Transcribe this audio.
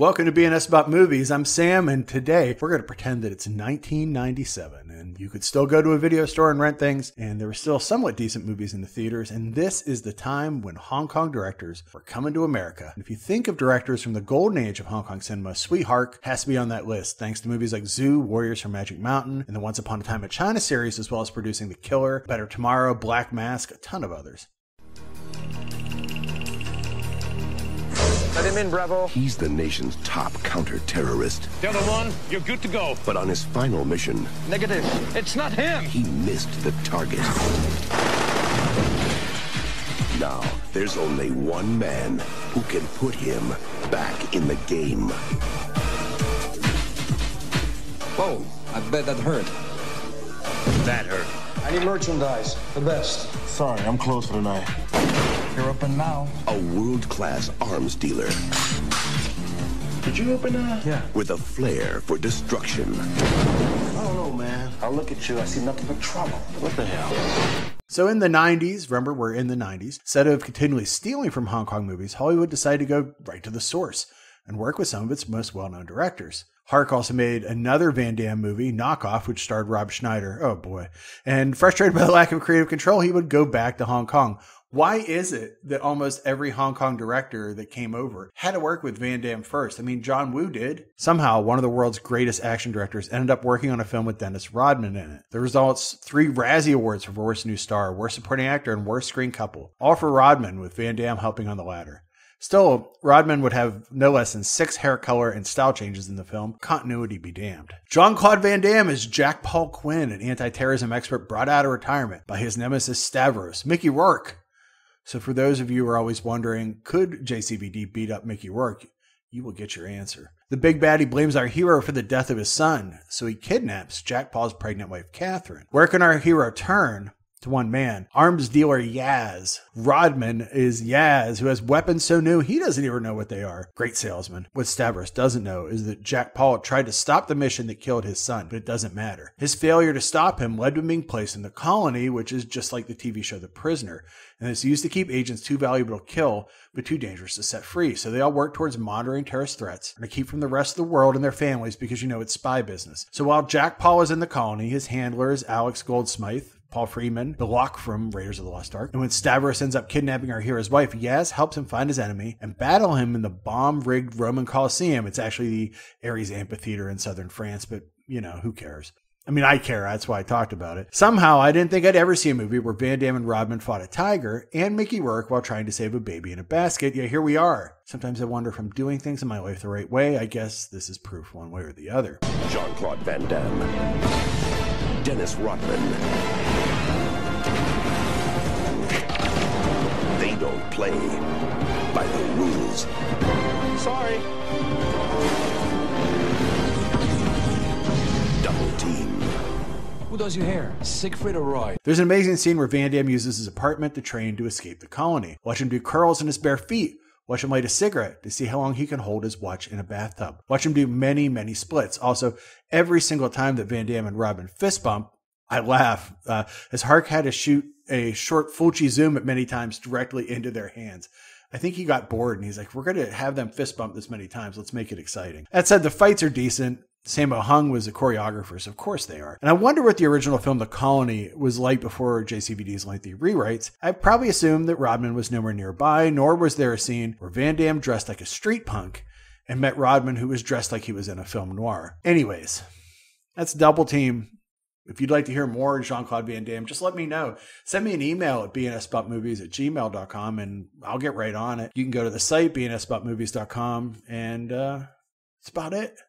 Welcome to B&S About Movies. I'm Sam, and today we're going to pretend that it's 1997 and you could still go to a video store and rent things, and there were still somewhat decent movies in the theaters. And this is the time when Hong Kong directors were coming to America. And if you think of directors from the golden age of Hong Kong cinema, Tsui Hark has to be on that list, thanks to movies like Zu, Warriors from Magic Mountain, and the Once Upon a Time in China series, as well as producing The Killer, Better Tomorrow, Black Mask, a ton of others. Let him in, Bravo. He's the nation's top counter-terrorist. Delta One, you're good to go. But on his final mission, Negative. It's not him. he missed the target. Now, there's only one man who can put him back in the game. Whoa, I bet that hurt. That hurt. I need merchandise, the best. Sorry, I'm closed for tonight. You're open now. A world-class arms dealer Did you open that? Yeah. with a flair for destruction. I don't know, man. I look at you, I see nothing but trouble. What the hell? So in the 90s, remember we're in the 90s, instead of continually stealing from Hong Kong movies, Hollywood decided to go right to the source and work with some of its most well-known directors. Hark also made another Van Damme movie, Knockoff, which starred Rob Schneider. Oh boy. And frustrated by the lack of creative control, he would go back to Hong Kong. Why is it that almost every Hong Kong director that came over had to work with Van Damme first? I mean, John Woo did. Somehow, one of the world's greatest action directors ended up working on a film with Dennis Rodman in it. The results three Razzie Awards for Worst New Star, Worst Supporting Actor, and Worst Screen Couple. All for Rodman, with Van Damme helping on the latter. Still, Rodman would have no less than six hair color and style changes in the film. Continuity be damned. Jean Claude Van Damme is Jack Paul Quinn, an anti terrorism expert brought out of retirement by his nemesis Stavros, Mickey Rourke. So, for those of you who are always wondering, could JCVD beat up Mickey Rourke? You will get your answer. The big baddie blames our hero for the death of his son, so he kidnaps Jack Paul's pregnant wife, Catherine. Where can our hero turn? To one man, arms dealer Yaz. Rodman is Yaz, who has weapons so new he doesn't even know what they are. Great salesman. What Stavros doesn't know is that Jack Paul tried to stop the mission that killed his son, but it doesn't matter. His failure to stop him led to him being placed in the colony, which is just like the TV show The Prisoner, and it's used to keep agents too valuable to kill, but too dangerous to set free. So they all work towards monitoring terrorist threats and to keep from the rest of the world and their families because you know it's spy business. So while Jack Paul is in the colony, his handler is Alex Goldsmith, Paul Freeman, Belloq from Raiders of the Lost Ark. And when Stavros ends up kidnapping our hero's wife, Yaz helps him find his enemy and battle him in the bomb rigged Roman Colosseum. It's actually the Arles Amphitheater in southern France, but you know, who cares? I mean, I care. That's why I talked about it. Somehow, I didn't think I'd ever see a movie where Van Damme and Rodman fought a tiger and Mickey Rourke while trying to save a baby in a basket. Yeah, here we are. Sometimes I wonder if I'm doing things in my life the right way. I guess this is proof one way or the other. Jean-Claude Van Damme. Dennis Rodman. Don't play by the rules. Sorry. Double team. Who does your hair? Siegfried or Roy? There's an amazing scene where Van Damme uses his apartment to train to escape the colony. Watch him do curls in his bare feet. Watch him light a cigarette to see how long he can hold his watch in a bathtub. Watch him do many, many splits. Also, every single time that Van Damme and Robin fist bump, I laugh, uh, as Hark had to shoot a short Fulci zoom at many times directly into their hands. I think he got bored and he's like, we're going to have them fist bump this many times. Let's make it exciting. That said, the fights are decent. Sammo Hung was a choreographer, so of course they are. And I wonder what the original film The Colony was like before JCVD's lengthy rewrites. I probably assume that Rodman was nowhere nearby, nor was there a scene where Van Damme dressed like a street punk and met Rodman who was dressed like he was in a film noir. Anyways, that's Double Team. If you'd like to hear more Jean Claude Van Damme, just let me know. Send me an email at bandsaboutmovies at gmail.com and I'll get right on it. You can go to the site, bandsaboutmovies.com, and uh, that's about it.